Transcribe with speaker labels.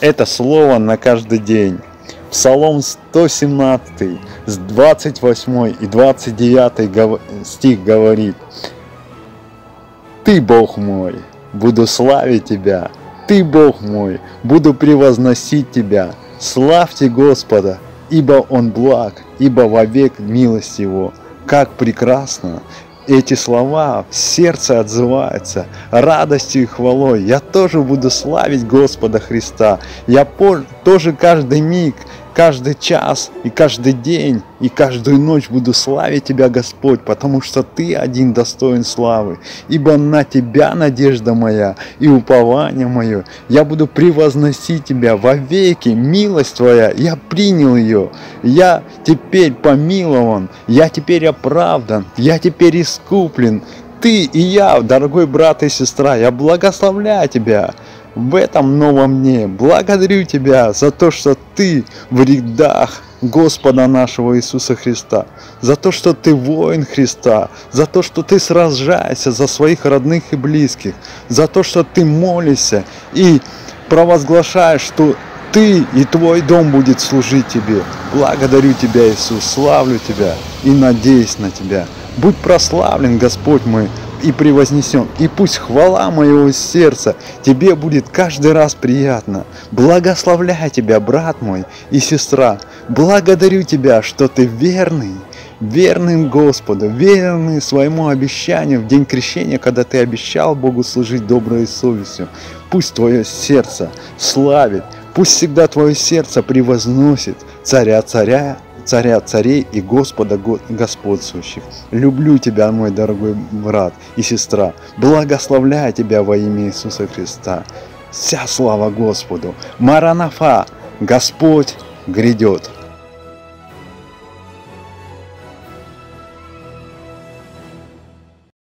Speaker 1: это слово на каждый день. Псалом 117 с 28 и 29 стих говорит, «Ты, Бог мой, буду славить Тебя, Ты, Бог мой, буду превозносить Тебя, славьте Господа, ибо Он благ, ибо вовек милость Его, как прекрасно эти слова в сердце отзываются радостью и хвалой. Я тоже буду славить Господа Христа. Я тоже каждый миг каждый час и каждый день и каждую ночь буду славить Тебя, Господь, потому что Ты один достоин славы, ибо на Тебя надежда моя и упование мое. Я буду превозносить Тебя во веки, милость Твоя, я принял ее, я теперь помилован, я теперь оправдан, я теперь искуплен. Ты и я, дорогой брат и сестра, я благословляю Тебя в этом новом дне. Благодарю Тебя за то, что Ты в рядах Господа нашего Иисуса Христа, за то, что Ты воин Христа, за то, что Ты сражаешься за своих родных и близких, за то, что Ты молишься и провозглашаешь, что ты и твой дом будет служить тебе. Благодарю тебя, Иисус, славлю тебя и надеюсь на тебя. Будь прославлен, Господь мой, и превознесен. И пусть хвала моего сердца тебе будет каждый раз приятно. Благословляю тебя, брат мой и сестра. Благодарю тебя, что ты верный, верный Господу, верный своему обещанию в день крещения, когда ты обещал Богу служить доброй совестью. Пусть твое сердце славит, пусть всегда твое сердце превозносит царя царя царя царей и Господа господствующих. Люблю тебя, мой дорогой брат и сестра, благословляю тебя во имя Иисуса Христа. Вся слава Господу! Маранафа! Господь грядет!